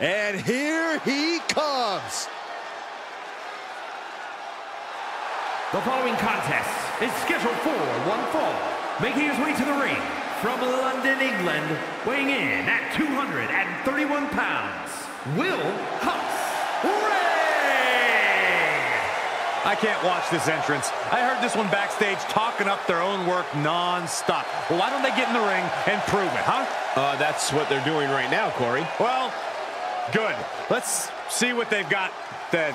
And here he comes. The following contest is scheduled for one fall, making his way to the ring from London, England, weighing in at 231 pounds, Will Ospreay! I can't watch this entrance. I heard this one backstage talking up their own work non-stop. Well, why don't they get in the ring and prove it, huh? Uh, that's what they're doing right now, Corey. Well, good. Let's see what they've got then.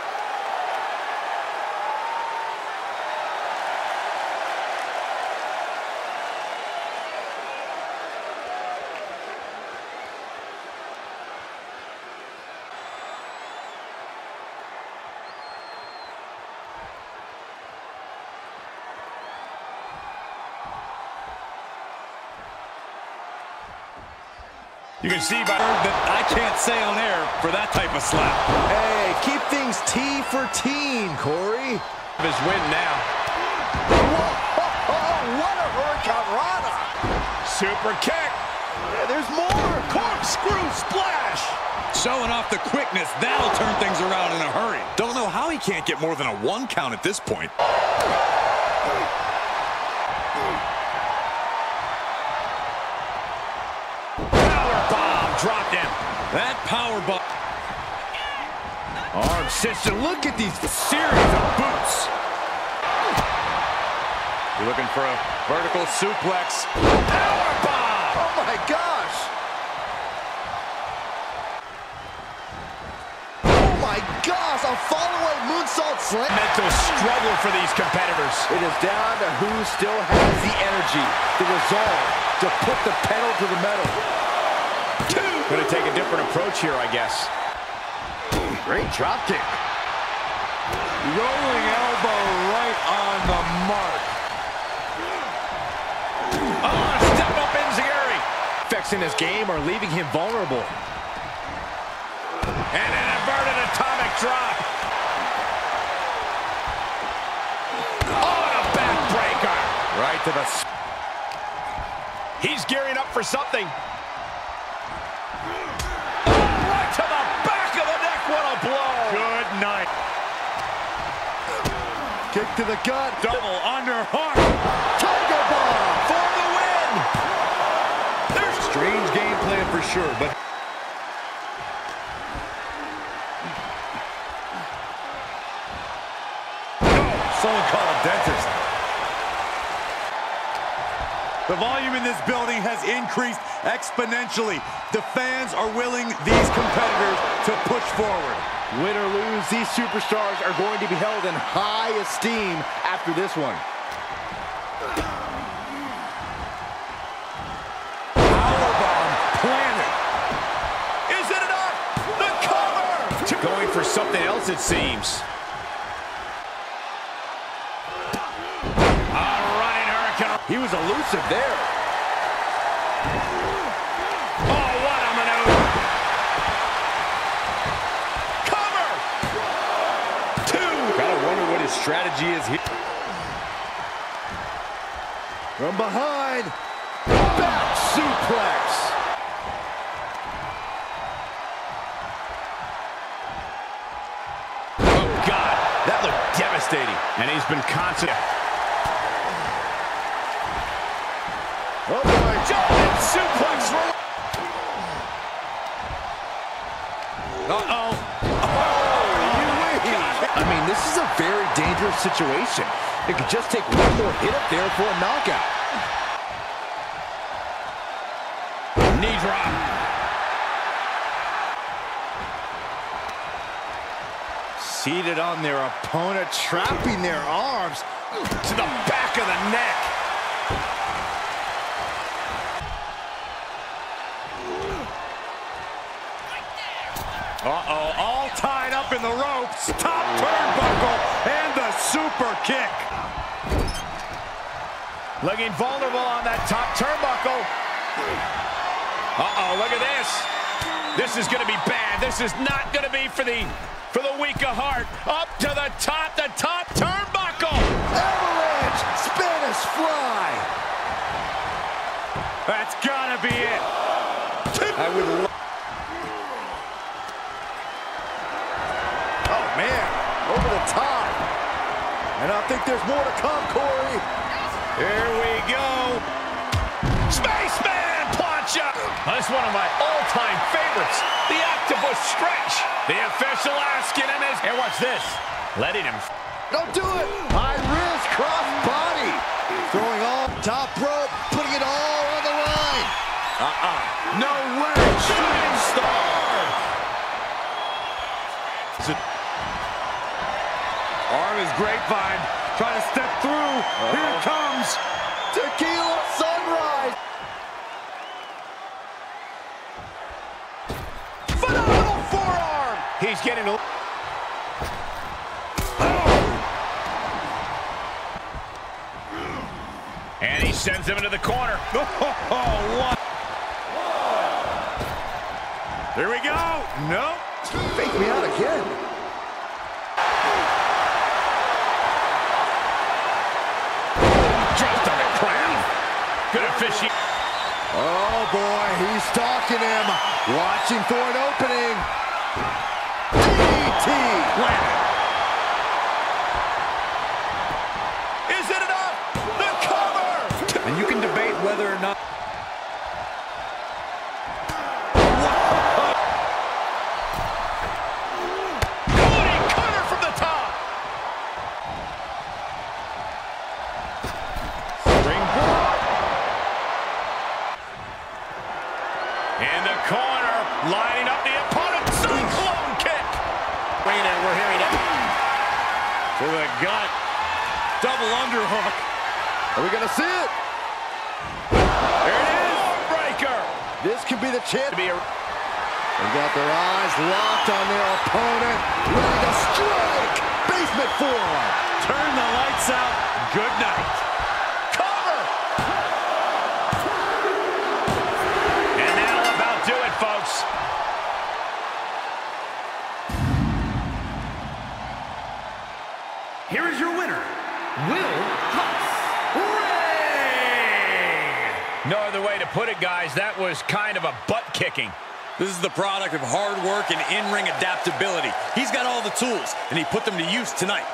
You can see by that I can't say on air for that type of slap. Hey, keep things T for teen, Corey. His win now. Whoa, what a hurricanrana. Super kick. Yeah, there's more. Corkscrew splash. Showing off the quickness, that'll turn things around in a hurry. Don't know how he can't get more than a one count at this point. That power bomb. Arm sister, Look at these series of boots. You're looking for a vertical suplex. Power bomb. Oh, my gosh. Oh, my gosh. A fallaway moonsault slam. Mental struggle for these competitors. It is down to who still has the energy, the resolve to put the pedal to the metal. Going to take a different approach here, I guess. Great drop kick. Rolling elbow right on the mark. Oh, step up Enzuigiri. Fixing his game or leaving him vulnerable. And an inverted atomic drop. Oh, and a backbreaker. Right to the... He's gearing up for something. Kick to the gut. Double under underhook. Tiger bomb. For the win. There's strange game plan for sure, but... Someone The volume in this building has increased exponentially. The fans are willing these competitors to push forward. Win or lose, these superstars are going to be held in high esteem after this one. Powerbomb planted. Is it enough? The cover! Going for something else, it seems. He was elusive there. Oh, what a maneuver! Cover! Two! Gotta wonder what his strategy is here. From behind. Back suplex. Oh, God. That looked devastating. And he's been constant. Suplex. Uh-oh. Oh, I mean, this is a very dangerous situation. It could just take one more hit up there for a knockout. Knee drop. Seated on their opponent, trapping their arms. To the back Uh-oh, all tied up in the ropes. Top turnbuckle and the super kick. Looking vulnerable on that top turnbuckle. Uh-oh, look at this. This is going to be bad. This is not going to be for the for the weak of heart. Up to the top, the top turnbuckle. Avalanche, Spanish fly. That's got to be it. I would And I think there's more to come, Corey. Here we go. Spaceman plancha. That's one of my all-time favorites. The octopus stretch. The official asking him is, and watch this, letting him. Don't do it. High risk cross body. Throwing all top rope, putting it all on the line. Uh-uh. No way. Shooting star. Arm is grapevine. Trying to step through. Here it comes. Tequila sunrise. Phenomenal forearm. He's getting a... Oh. And he sends him into the corner. Oh, what? Here we go. Nope. Fake me out again. Dropped on the crown. Good officiating. Oh, boy, he's stalking him. Watching for an opening. DT. Is To the gut. Double underhook. Are we going to see it? There it is! Breaker! This could be the chance. Be They got their eyes locked on their opponent. Ready to strike. Basement forearm. Turn the lights out. Way to put it, guys. That was kind of a butt kicking. This is the product of hard work and in-ring adaptability. He's got all the tools, and he put them to use tonight.